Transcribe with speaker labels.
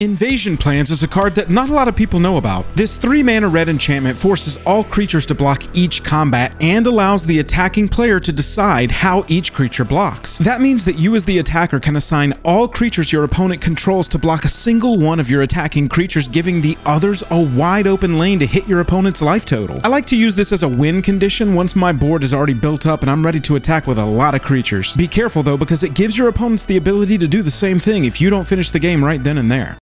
Speaker 1: Invasion Plans is a card that not a lot of people know about. This 3 mana red enchantment forces all creatures to block each combat and allows the attacking player to decide how each creature blocks. That means that you as the attacker can assign all creatures your opponent controls to block a single one of your attacking creatures, giving the others a wide open lane to hit your opponent's life total. I like to use this as a win condition once my board is already built up and I'm ready to attack with a lot of creatures. Be careful though because it gives your opponents the ability to do the same thing if you don't finish the game right then and there.